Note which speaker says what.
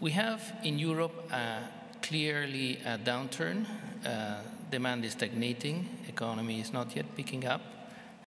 Speaker 1: We have in Europe clearly a downturn. Uh, demand is stagnating. Economy is not yet picking up.